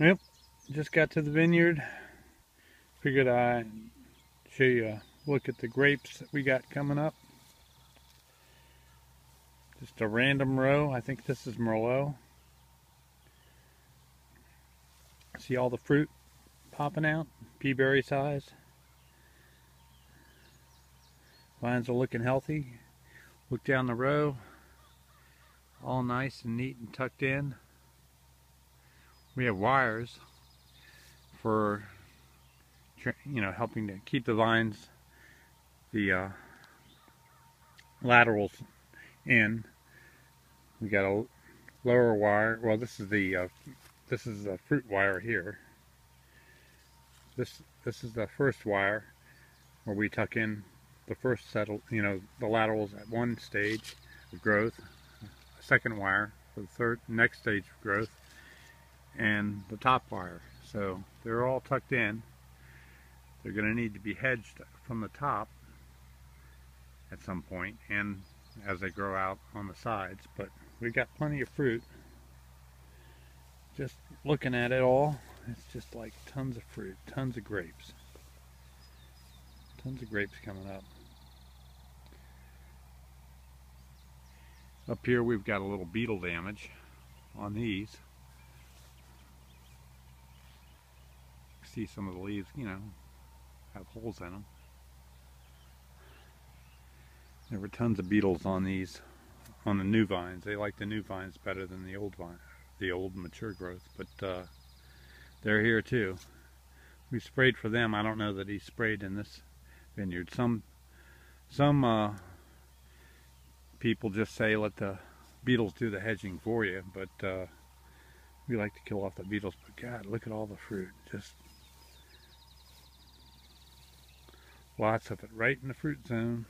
Yep, just got to the vineyard. Figured I'd show you a look at the grapes that we got coming up. Just a random row. I think this is Merlot. See all the fruit popping out? Peaberry size. Vines are looking healthy. Look down the row. All nice and neat and tucked in we have wires for you know helping to keep the vines the uh, laterals in. We got a lower wire well this is the uh, this is the fruit wire here. This this is the first wire where we tuck in the first settle you know the laterals at one stage of growth second wire for the third next stage of growth and the top wire. So they're all tucked in. They're going to need to be hedged from the top at some point and as they grow out on the sides. But we've got plenty of fruit. Just looking at it all, it's just like tons of fruit, tons of grapes. Tons of grapes coming up. Up here we've got a little beetle damage on these. See some of the leaves, you know, have holes in them. There were tons of beetles on these, on the new vines. They like the new vines better than the old vine, the old mature growth, but uh, they're here too. We sprayed for them. I don't know that he sprayed in this vineyard. Some, some uh, people just say let the beetles do the hedging for you, but uh, we like to kill off the beetles. But God, look at all the fruit. Just Lots of it right in the fruit zone.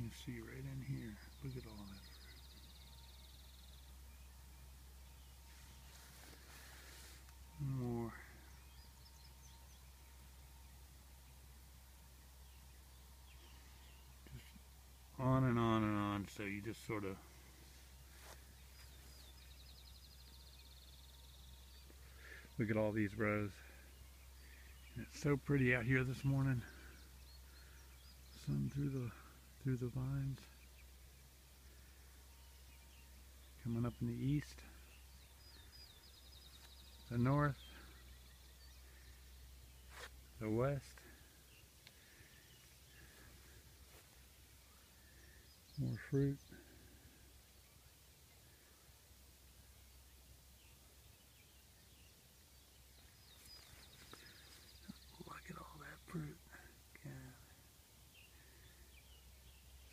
You see right in here. Look at all that fruit. More. Just on and on and on. So you just sort of Look at all these rows. It's so pretty out here this morning. Sun through the through the vines. Coming up in the east, the north, the west. More fruit.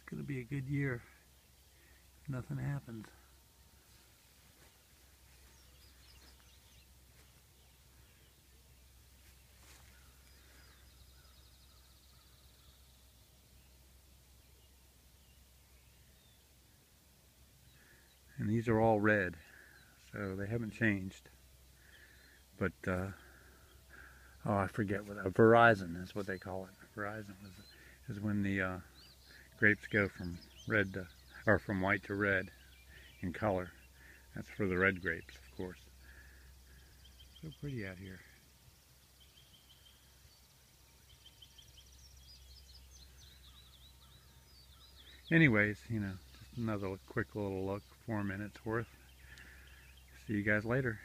going to a good year if nothing happens. And these are all red, so they haven't changed. But, uh, oh, I forget what, a Veraison is what they call it. Veraison is, is when the, uh, grapes go from red to, or from white to red in color. That's for the red grapes, of course. So pretty out here. Anyways, you know, just another quick little look, four minutes worth. See you guys later.